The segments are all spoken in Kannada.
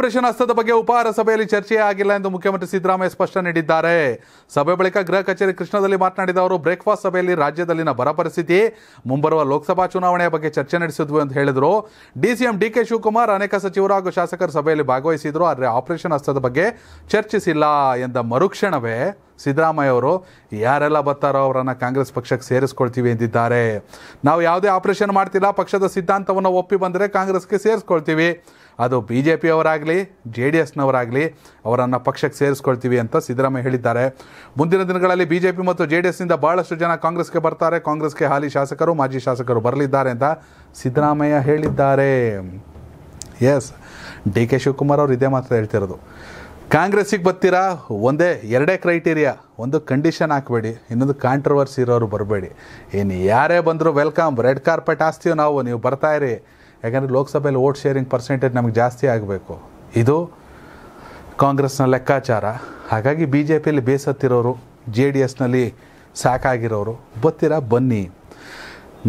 ಆಪರೇಷನ್ ಹಸ್ತದ ಬಗ್ಗೆ ಉಪಹಾರ ಸಭೆಯಲ್ಲಿ ಚರ್ಚೆಯೇ ಆಗಿಲ್ಲ ಎಂದು ಮುಖ್ಯಮಂತ್ರಿ ಸಿದ್ದರಾಮಯ್ಯ ಸ್ಪಷ್ಟನೆ ನೀಡಿದ್ದಾರೆ. ಸಭೆ ಬಳಿಕ ಗೃಹ ಕಚೇರಿ ಕೃಷ್ಣದಲ್ಲಿ ಮಾತನಾಡಿದ ಅವರು, ಬ್ರೇಕ್ಫಾಸ್ಟ್ ಸಭೆಯಲ್ಲಿ ರಾಜ್ಯದಲ್ಲಿನ ಬರ ಪರಿಸ್ಥಿತಿ, ಮುಂಬರುವ ಲೋಕಸಭಾ ಚುನಾವಣೆಯ ಬಗ್ಗೆ ಚರ್ಚೆ ನಡೆಸಿದ್ವು ಅಂತ ಹೇಳಿದರು. ಡಿಸಿಎಂ ಡಿ ಕೆ ಶಿವಕುಮಾರ್, ಅನೇಕ ಸಚಿವರು ಹಾಗೂ ಶಾಸಕರು ಸಭೆಯಲ್ಲಿ ಭಾಗವಹಿಸಿದ್ರು ಆದರೆ ಆಪರೇಷನ್ ಹಸ್ತದ ಬಗ್ಗೆ ಚರ್ಚಿಸಿಲ್ಲ ಎಂದ ಮರುಕ್ಷಣವೇ ಸಿದ್ದರಾಮಯ್ಯ ಅವರು ಯಾರೆಲ್ಲ ಬರ್ತಾರೋ ಅವರನ್ನು ಕಾಂಗ್ರೆಸ್ ಪಕ್ಷಕ್ಕೆ ಸೇರಿಸ್ಕೊಳ್ತೀವಿ ಎಂದಿದ್ದಾರೆ. ನಾವು ಯಾವುದೇ ಆಪರೇಷನ್ ಮಾಡ್ತಿಲ್ಲ, ಪಕ್ಷದ ಸಿದ್ಧಾಂತವನ್ನು ಒಪ್ಪಿ ಬಂದರೆ ಕಾಂಗ್ರೆಸ್ಗೆ ಸೇರಿಸ್ಕೊಳ್ತೀವಿ. ಅದು ಬಿ ಜೆ ಪಿಯವರಾಗಲಿ ಜೆ ಡಿ ಎಸ್ನವರಾಗಲಿ ಅವರನ್ನು ಪಕ್ಷಕ್ಕೆ ಸೇರಿಸ್ಕೊಳ್ತೀವಿ ಅಂತ ಸಿದ್ದರಾಮಯ್ಯ ಹೇಳಿದ್ದಾರೆ. ಮುಂದಿನ ದಿನಗಳಲ್ಲಿ ಬಿ ಜೆ ಪಿ ಮತ್ತು ಜೆ ಡಿ ಎಸ್ನಿಂದ ಭಾಳಷ್ಟು ಜನ ಕಾಂಗ್ರೆಸ್ಗೆ ಬರ್ತಾರೆ. ಕಾಂಗ್ರೆಸ್ಗೆ ಹಾಲಿ ಶಾಸಕರು, ಮಾಜಿ ಶಾಸಕರು ಬರಲಿದ್ದಾರೆ ಅಂತ ಸಿದ್ದರಾಮಯ್ಯ ಹೇಳಿದ್ದಾರೆ. ಎಸ್ ಡಿ ಕೆ ಶಿವಕುಮಾರ್ ಅವರು ಇದೇ ಮಾತ್ರ ಹೇಳ್ತಿರೋದು. ಕಾಂಗ್ರೆಸ್ಸಿಗೆ ಬರ್ತೀರಾ? ಒಂದೇ ಎರಡೇ ಕ್ರೈಟೀರಿಯಾ. ಒಂದು ಕಂಡೀಷನ್ ಹಾಕಬೇಡಿ. ಇನ್ನೊಂದು ಕಾಂಟ್ರವರ್ಸಿ ಇರೋರು ಬರಬೇಡಿ. ಇನ್ನು ಯಾರೇ ಬಂದರೂ ವೆಲ್ಕಮ್ ರೆಡ್ ಕಾರ್ಪೆಟ್ ಹಾಸ್ತೀವಿ ನಾವು, ನೀವು ಬರ್ತಾ ಇರಿ. ಯಾಕಂದರೆ ಲೋಕಸಭೆಯಲ್ಲಿ ಓಟ್ ಶೇರಿಂಗ್ ಪರ್ಸೆಂಟೇಜ್ ನಮಗೆ ಜಾಸ್ತಿ ಆಗಬೇಕು. ಇದು ಕಾಂಗ್ರೆಸ್ನ ಲೆಕ್ಕಾಚಾರ. ಹಾಗಾಗಿ ಬಿ ಜೆ ಪಿಯಲ್ಲಿ ಬೇಸತ್ತಿರೋರು ಜೆ ಡಿ ಎಸ್ನಲ್ಲಿ ಸಾಕಾಗಿರೋರು ಬತ್ತಿರ ಬನ್ನಿ.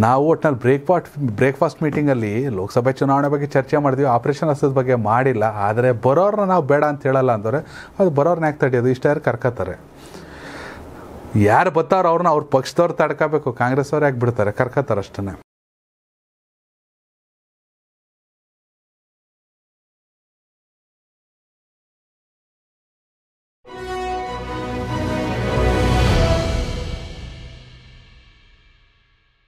ನಾವು ಒಟ್ಟಿನಲ್ಲಿ ಬ್ರೇಕ್ಫಾಸ್ಟ್ ಬ್ರೇಕ್ಫಾಸ್ಟ್ ಮೀಟಿಂಗಲ್ಲಿ ಲೋಕಸಭೆ ಚುನಾವಣೆ ಬಗ್ಗೆ ಚರ್ಚೆ ಮಾಡಿದ್ವಿ ಆಪರೇಷನ್ ಹಸ್ತದ ಬಗ್ಗೆ ಮಾಡಿಲ್ಲ, ಆದರೆ ಬರೋರನ್ನ ನಾವು ಬೇಡ ಅಂತ ಹೇಳಲ್ಲ ಅಂದರೆ ಅದು ಬರೋರ್ನ ಯಾಕೆ ತಡೆಯೋದು? ಇಷ್ಟ ಯಾರು ಕರ್ಕೋತಾರೆ ಯಾರು ಬರ್ತಾರೋ ಅವ್ರನ್ನ ಅವ್ರ ಪಕ್ಷದವ್ರು ತಡ್ಕೋಬೇಕು ಕಾಂಗ್ರೆಸ್ ಅವ್ರು ಯಾಕೆ ಬಿಡ್ತಾರೆ? ಕರ್ಕೋತಾರೆ ಅಷ್ಟೇ